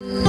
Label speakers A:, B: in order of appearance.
A: Música